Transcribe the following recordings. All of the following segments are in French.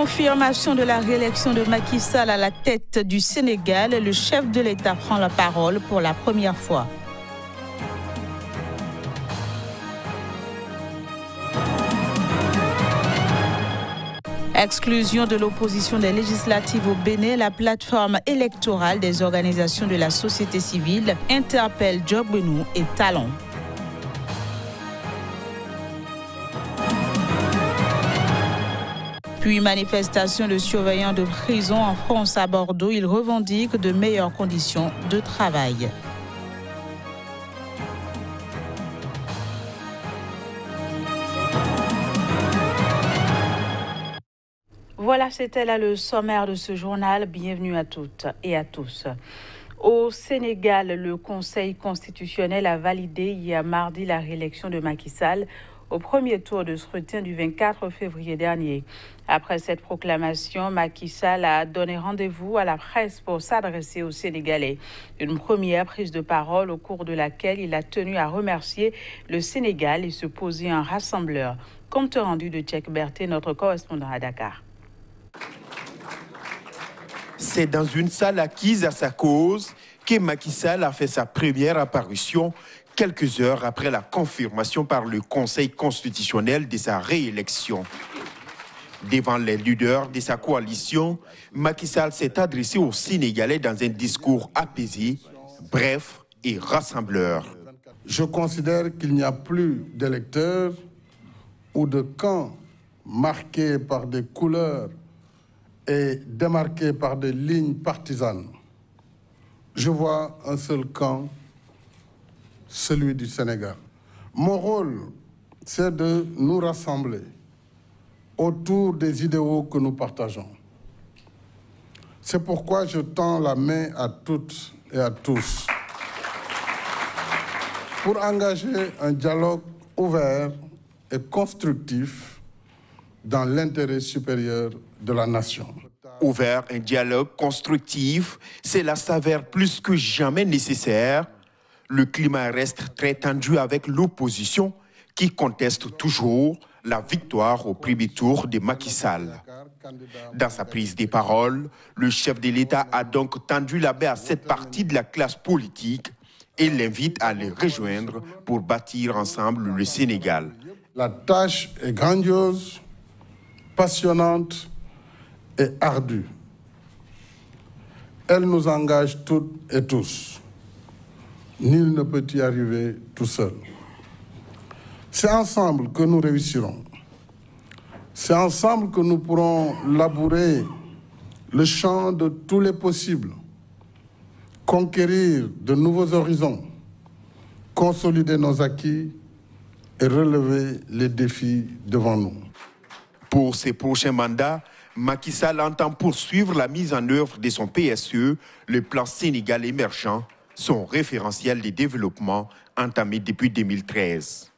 Confirmation de la réélection de Macky Sall à la tête du Sénégal, le chef de l'État prend la parole pour la première fois. Exclusion de l'opposition des législatives au Bénin, la plateforme électorale des organisations de la société civile interpelle Job et Talon. Puis manifestation de surveillants de prison en France à Bordeaux, ils revendiquent de meilleures conditions de travail. Voilà, c'était là le sommaire de ce journal. Bienvenue à toutes et à tous. Au Sénégal, le Conseil constitutionnel a validé hier mardi la réélection de Macky Sall au premier tour de scrutin du 24 février dernier. Après cette proclamation, Macky Sall a donné rendez-vous à la presse pour s'adresser aux Sénégalais. Une première prise de parole au cours de laquelle il a tenu à remercier le Sénégal et se poser un rassembleur. Compte rendu de Tchèque Berthet, notre correspondant à Dakar. C'est dans une salle acquise à sa cause que Macky Sall a fait sa première apparition quelques heures après la confirmation par le Conseil constitutionnel de sa réélection. Devant les leaders de sa coalition, Macky Sall s'est adressé aux Sénégalais dans un discours apaisé, bref et rassembleur. Je considère qu'il n'y a plus d'électeurs ou de camps marqués par des couleurs et démarqué par des lignes partisanes. Je vois un seul camp, celui du Sénégal. Mon rôle, c'est de nous rassembler autour des idéaux que nous partageons. C'est pourquoi je tends la main à toutes et à tous pour engager un dialogue ouvert et constructif dans l'intérêt supérieur de la nation. Ouvert un dialogue constructif, cela s'avère plus que jamais nécessaire. Le climat reste très tendu avec l'opposition qui conteste toujours la victoire au premier tour de Macky Sall. Dans sa prise de parole, le chef de l'État a donc tendu la main à cette partie de la classe politique et l'invite à les rejoindre pour bâtir ensemble le Sénégal. La tâche est grandiose, passionnante et ardue. Elle nous engage toutes et tous. Nul ne peut y arriver tout seul. C'est ensemble que nous réussirons. C'est ensemble que nous pourrons labourer le champ de tous les possibles, conquérir de nouveaux horizons, consolider nos acquis et relever les défis devant nous. Pour ces prochains mandats, Macky Sall entend poursuivre la mise en œuvre de son PSE, le plan Sénégal émergent, son référentiel de développement entamé depuis 2013.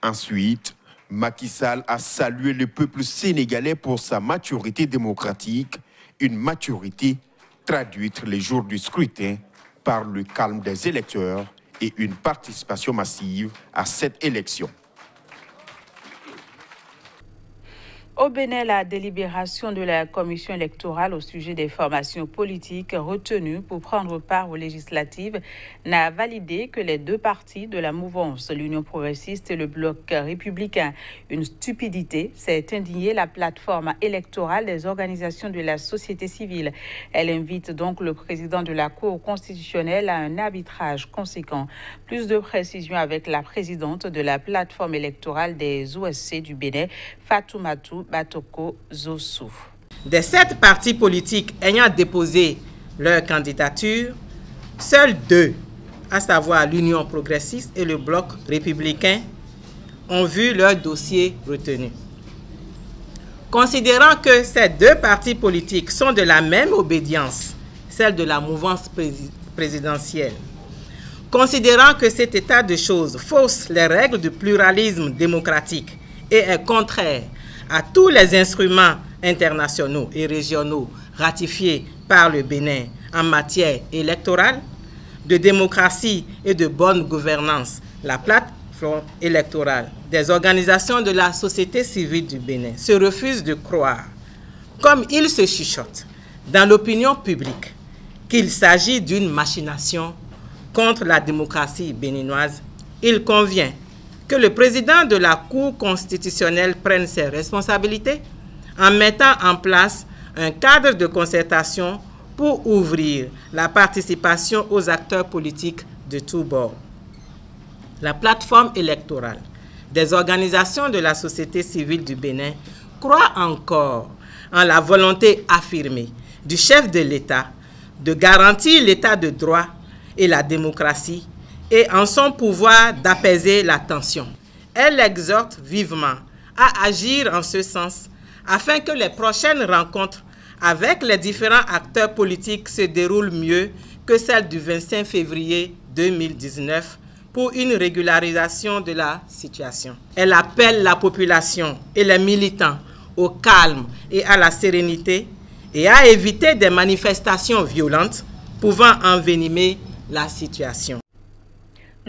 Ensuite, Macky Sall a salué le peuple sénégalais pour sa maturité démocratique, une maturité traduite les jours du scrutin par le calme des électeurs et une participation massive à cette élection. Au Bénin, la délibération de la commission électorale au sujet des formations politiques retenues pour prendre part aux législatives n'a validé que les deux partis de la mouvance, l'Union progressiste et le bloc républicain. Une stupidité, s'est indignée la plateforme électorale des organisations de la société civile. Elle invite donc le président de la Cour constitutionnelle à un arbitrage conséquent. Plus de précisions avec la présidente de la plateforme électorale des OSC du Bénin, Fatoumata Batoko Zosu. Des sept partis politiques ayant déposé leur candidature, seuls deux, à savoir l'Union progressiste et le Bloc républicain, ont vu leur dossier retenu. Considérant que ces deux partis politiques sont de la même obédience, celle de la mouvance présidentielle, considérant que cet état de choses fausse les règles du pluralisme démocratique et est contraire à tous les instruments internationaux et régionaux ratifiés par le Bénin en matière électorale, de démocratie et de bonne gouvernance, la plateforme électorale des organisations de la société civile du Bénin se refuse de croire Comme il se chuchote dans l'opinion publique qu'il s'agit d'une machination contre la démocratie béninoise, il convient que le président de la Cour constitutionnelle prenne ses responsabilités en mettant en place un cadre de concertation pour ouvrir la participation aux acteurs politiques de tous bords. La plateforme électorale des organisations de la société civile du Bénin croit encore en la volonté affirmée du chef de l'État de garantir l'état de droit et la démocratie et en son pouvoir d'apaiser la tension. Elle exhorte vivement à agir en ce sens afin que les prochaines rencontres avec les différents acteurs politiques se déroulent mieux que celles du 25 février 2019 pour une régularisation de la situation. Elle appelle la population et les militants au calme et à la sérénité et à éviter des manifestations violentes pouvant envenimer la situation.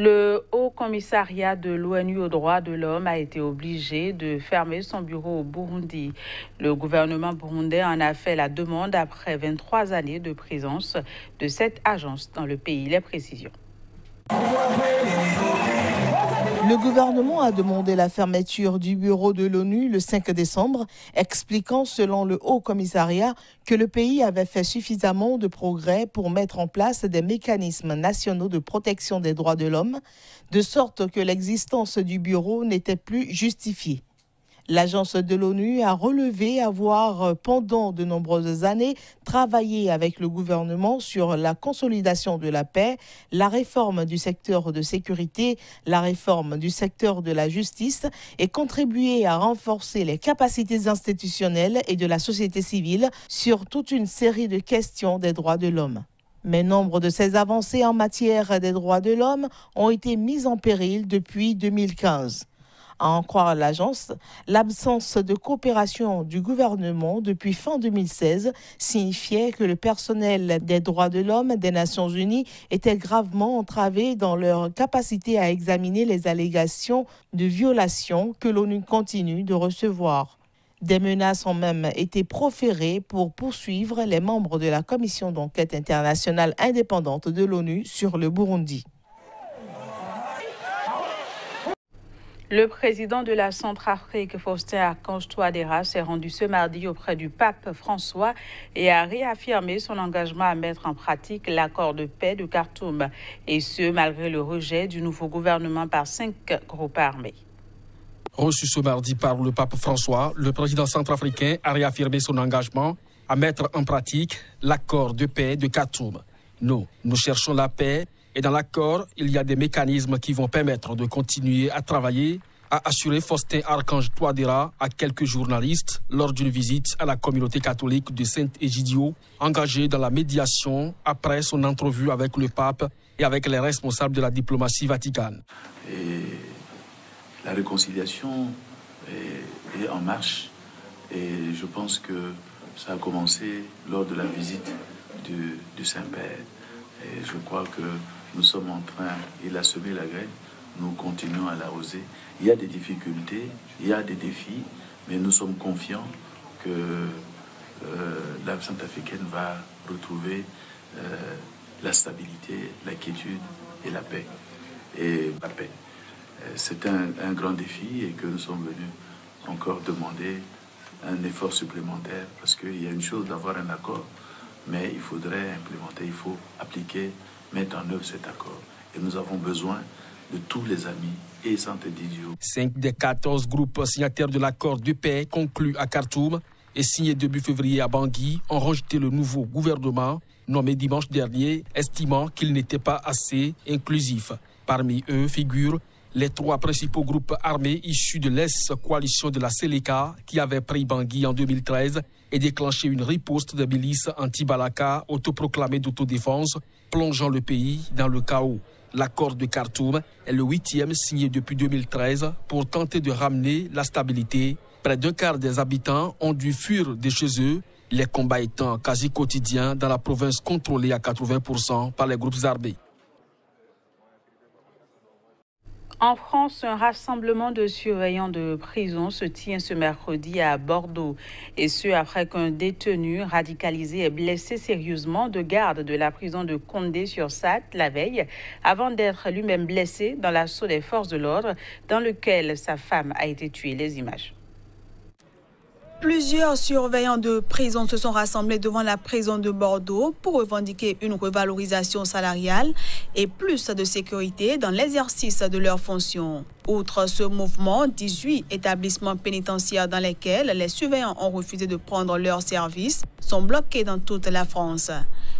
Le Haut Commissariat de l'ONU aux droits de l'homme a été obligé de fermer son bureau au Burundi. Le gouvernement burundais en a fait la demande après 23 années de présence de cette agence dans le pays. Les précisions. Le gouvernement a demandé la fermeture du bureau de l'ONU le 5 décembre, expliquant selon le Haut Commissariat que le pays avait fait suffisamment de progrès pour mettre en place des mécanismes nationaux de protection des droits de l'homme, de sorte que l'existence du bureau n'était plus justifiée. L'agence de l'ONU a relevé avoir, euh, pendant de nombreuses années, travaillé avec le gouvernement sur la consolidation de la paix, la réforme du secteur de sécurité, la réforme du secteur de la justice et contribué à renforcer les capacités institutionnelles et de la société civile sur toute une série de questions des droits de l'homme. Mais nombre de ces avancées en matière des droits de l'homme ont été mises en péril depuis 2015. À en croire l'agence, l'absence de coopération du gouvernement depuis fin 2016 signifiait que le personnel des droits de l'homme des Nations Unies était gravement entravé dans leur capacité à examiner les allégations de violations que l'ONU continue de recevoir. Des menaces ont même été proférées pour poursuivre les membres de la commission d'enquête internationale indépendante de l'ONU sur le Burundi. Le président de la Centrafrique, Faustin Archange Touadéra, s'est rendu ce mardi auprès du pape François et a réaffirmé son engagement à mettre en pratique l'accord de paix de Khartoum, et ce malgré le rejet du nouveau gouvernement par cinq groupes armés. Reçu ce mardi par le pape François, le président centrafricain a réaffirmé son engagement à mettre en pratique l'accord de paix de Khartoum. Nous, nous cherchons la paix et dans l'accord, il y a des mécanismes qui vont permettre de continuer à travailler, a assuré Faustin Archange Touadéra à quelques journalistes lors d'une visite à la communauté catholique de Saint-Égidio, engagé dans la médiation après son entrevue avec le pape et avec les responsables de la diplomatie vaticane. La réconciliation est, en marche et je pense que ça a commencé lors de la visite du, du Saint-Père. Et je crois que nous sommes en train, il a semé la graine, nous continuons à l'arroser. Il y a des difficultés, il y a des défis, mais nous sommes confiants que euh, la africaine va retrouver euh, la stabilité, la quiétude et la paix. Et la paix. Euh, c'est un, un, grand défi et que nous sommes venus encore demander un effort supplémentaire parce qu'il y a une chose d'avoir un accord, mais il faudrait implémenter, il faut appliquer mettre en œuvre cet accord. Et nous avons besoin de tous les amis et. Cinq des 14 groupes signataires de l'accord de paix conclu à Khartoum et signé début février à Bangui ont rejeté le nouveau gouvernement nommé dimanche dernier, estimant qu'il n'était pas assez inclusif. Parmi eux figurent les trois principaux groupes armés issus de l'ex-coalition de la Seleka qui avait pris Bangui en 2013 et déclenché une riposte de milices anti-Balaka autoproclamée d'autodéfense plongeant le pays dans le chaos. L'accord de Khartoum est le huitième signé depuis 2013 pour tenter de ramener la stabilité. Près d'un quart des habitants ont dû fuir de chez eux, les combats étant quasi quotidiens dans la province contrôlée à 80% par les groupes armés. En France, un rassemblement de surveillants de prison se tient ce mercredi à Bordeaux. Et ce, après qu'un détenu radicalisé ait blessé sérieusement de garde de la prison de Condé-sur-Sat la veille, avant d'être lui-même blessé dans l'assaut des forces de l'ordre, dans lequel sa femme a été tuée. Les images. Plusieurs surveillants de prison se sont rassemblés devant la prison de Bordeaux pour revendiquer une revalorisation salariale et plus de sécurité dans l'exercice de leurs fonctions. Outre ce mouvement, 18 établissements pénitentiaires dans lesquels les surveillants ont refusé de prendre leur service sont bloqués dans toute la France.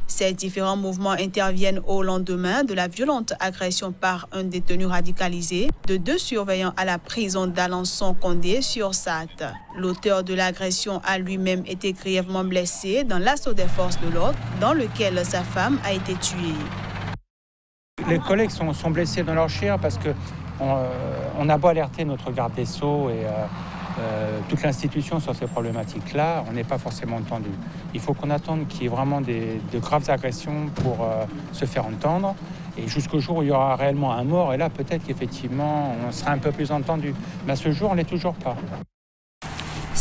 Ces différents mouvements interviennent au lendemain de la violente agression par un détenu radicalisé de deux surveillants à la prison d'Alençon-Condé sur SAT. L'auteur de l'agression a lui-même été grièvement blessé dans l'assaut des forces de l'ordre dans lequel sa femme a été tuée. Les collègues sont, blessés dans leur chair parce que euh, on, a beau alerter notre garde des Sceaux et euh, euh, toute l'institution sur ces problématiques-là, on n'est pas forcément entendu. Il faut qu'on attende qu'il y ait vraiment des, de graves agressions pour euh, se faire entendre. Et jusqu'au jour où il y aura réellement un mort, et là peut-être qu'effectivement on sera un peu plus entendu. Mais à ce jour, on n'est toujours pas.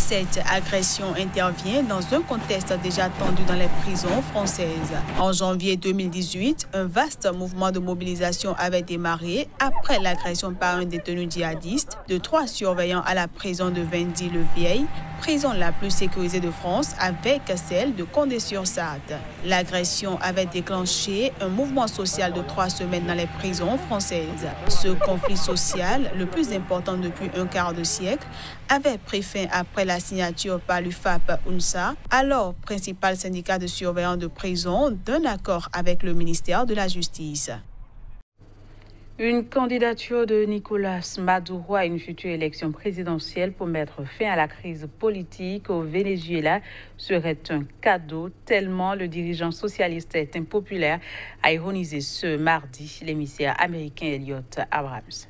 Cette agression intervient dans un contexte déjà tendu dans les prisons françaises. En janvier 2018, un vaste mouvement de mobilisation avait démarré après l'agression par un détenu djihadiste de trois surveillants à la prison de Vendy-le-Vieil, prison la plus sécurisée de France avec celle de Condé-sur-Sarthe. L'agression avait déclenché un mouvement social de trois semaines dans les prisons françaises. Ce conflit social, le plus important depuis un quart de siècle, avait pris fin après la signature par l'UFAP-UNSA, alors principal syndicat de surveillants de prison, d'un accord avec le ministère de la Justice. Une candidature de Nicolas Maduro à une future élection présidentielle pour mettre fin à la crise politique au Venezuela serait un cadeau tellement le dirigeant socialiste est impopulaire, a ironisé ce mardi l'émissaire américain Elliot Abrams.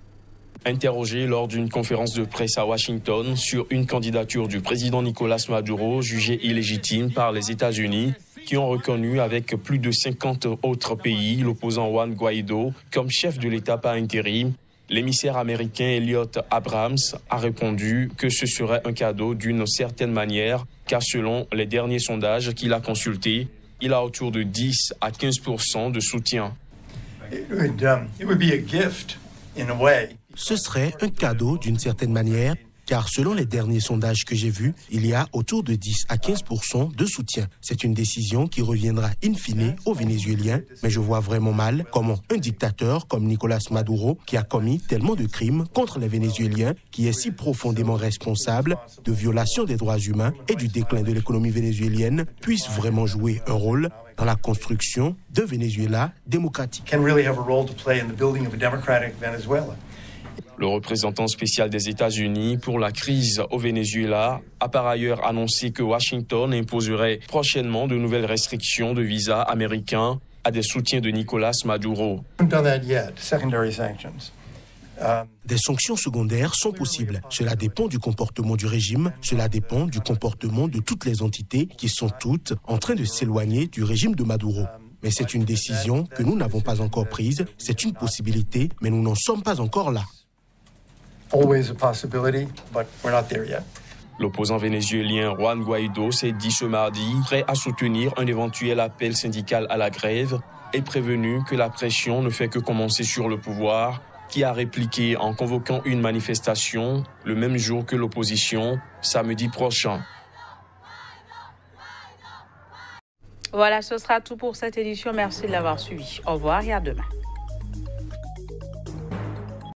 Interrogé lors d'une conférence de presse à Washington sur une candidature du président Nicolas Maduro jugée illégitime par les États-Unis, qui ont reconnu avec plus de 50 autres pays l'opposant Juan Guaido comme chef de l'État par intérim, l'émissaire américain Elliot Abrams a répondu que ce serait un cadeau d'une certaine manière, car selon les derniers sondages qu'il a consultés, il a autour de 10 à 15% de soutien. Ce serait un cadeau d'une certaine manière, car selon les derniers sondages que j'ai vus, il y a autour de 10 à 15% de soutien. C'est une décision qui reviendra in fine aux Vénézuéliens, mais je vois vraiment mal comment un dictateur comme Nicolas Maduro, qui a commis tellement de crimes contre les Vénézuéliens, qui est si profondément responsable de violations des droits humains et du déclin de l'économie vénézuélienne, puisse vraiment jouer un rôle dans la construction d'un Venezuela démocratique. Le représentant spécial des États-Unis pour la crise au Venezuela a par ailleurs annoncé que Washington imposerait prochainement de nouvelles restrictions de visa américains à des soutiens de Nicolas Maduro. Des sanctions secondaires sont possibles. Cela dépend du comportement du régime, cela dépend du comportement de toutes les entités qui sont toutes en train de s'éloigner du régime de Maduro. Mais c'est une décision que nous n'avons pas encore prise, c'est une possibilité, mais nous n'en sommes pas encore là. L'opposant vénézuélien Juan Guaido s'est dit ce mardi prêt à soutenir un éventuel appel syndical à la grève et prévenu que la pression ne fait que commencer sur le pouvoir, qui a répliqué en convoquant une manifestation le même jour que l'opposition, samedi prochain. Voilà, ce sera tout pour cette édition. Merci de l'avoir suivi. Au revoir et à demain.